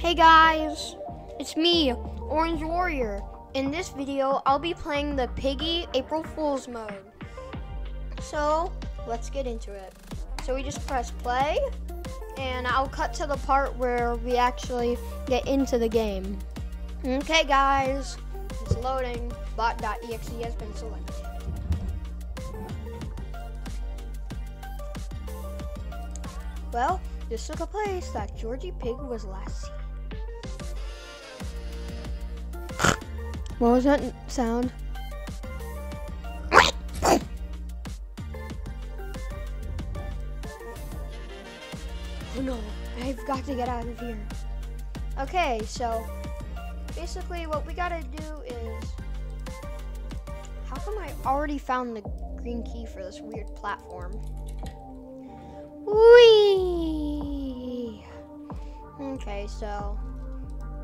Hey guys, it's me, Orange Warrior. In this video, I'll be playing the Piggy April Fool's mode. So, let's get into it. So we just press play, and I'll cut to the part where we actually get into the game. Okay guys, it's loading. Bot.exe has been selected. Well, this is the place that Georgie Pig was last seen. What was that sound? Oh no, I've got to get out of here. Okay, so basically what we gotta do is how come I already found the green key for this weird platform? Whee! Okay, so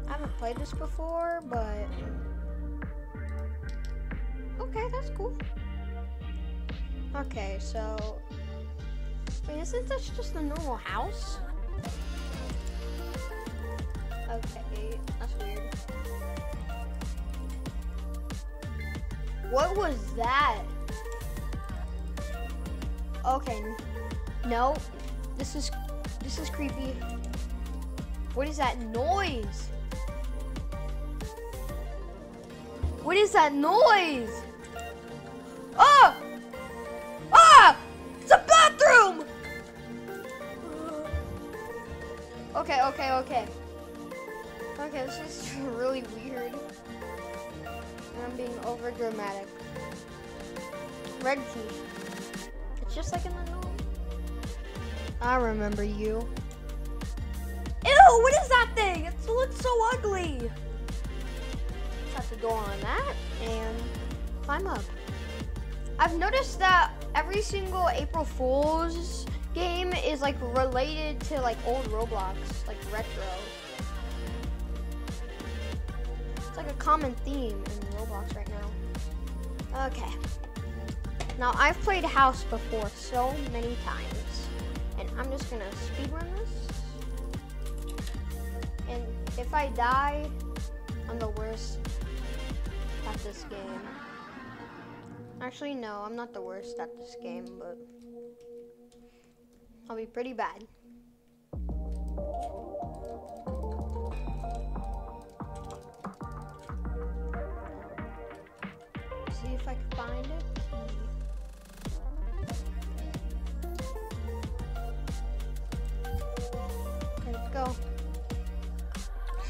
I haven't played this before, but okay, that's cool. Okay, so wait, isn't this just a normal house? Okay, that's weird. What was that? Okay, no, this is this is creepy. What is that noise? What is that noise? Ah! Ah! It's a bathroom! Okay, okay, okay. Okay, this is really weird. I'm being over dramatic. Red key. It's just like in the normal. I remember you. Ew, what is that thing? It looks so ugly. Shut the door on that and climb up. I've noticed that every single April Fool's game is like related to like old Roblox, like retro. It's like a common theme in Roblox right now. Okay. Now I've played House before so many times, and I'm just gonna speedrun this. And if I die, I'm the worst at this game. Actually, no, I'm not the worst at this game, but I'll be pretty bad. See if I can find key. Okay, let's go.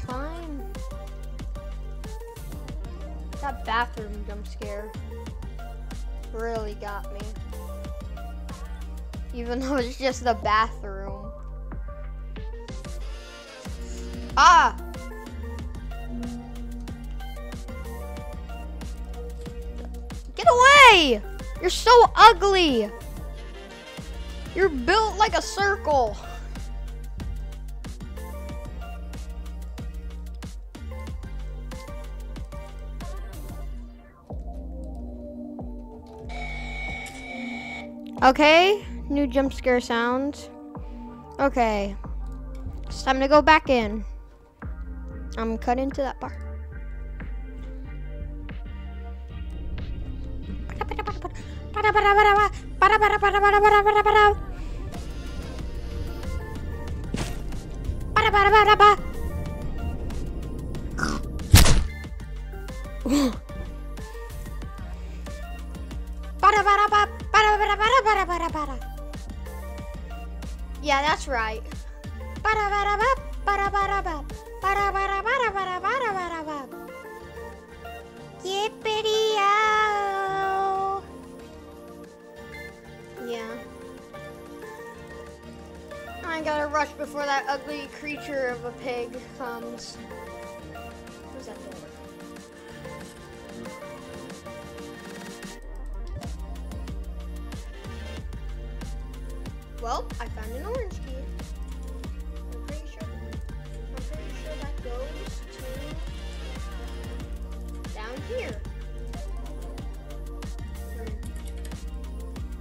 Fine. That bathroom jump scare really got me. Even though it's just the bathroom. Ah! Get away! You're so ugly! You're built like a circle. Okay, new jump scare sounds. Okay, it's time to go back in. I'm cut into that part. Yeah, that's right. Yeah. I gotta rush before that ugly creature of a pig comes. Who's that door? Well, I found an orange key. I'm pretty sure. I'm pretty sure that goes to down here.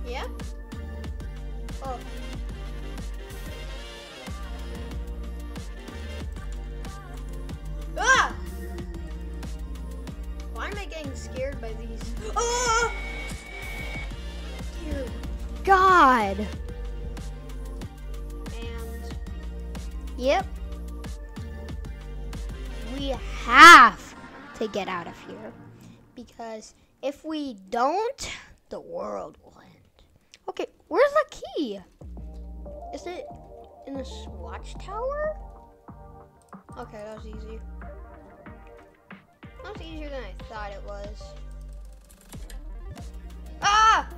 Yeah? Oh. Ah! Why am I getting scared by these? Oh! God! Yep, we have to get out of here because if we don't, the world will end. Okay, where's the key? Is it in the watchtower? Okay, that was easy. That was easier than I thought it was. Ah!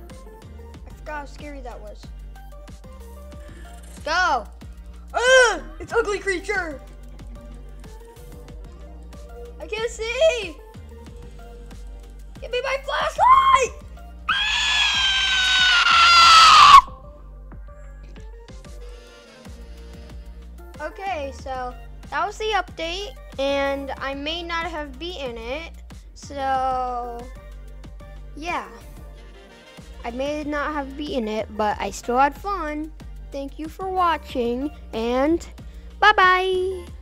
I forgot how scary that was. Let's go! Ah! It's ugly creature! I can't see! Give me my flashlight! Okay, so that was the update, and I may not have beaten it, so yeah. I may not have beaten it, but I still had fun. Thank you for watching, and bye-bye!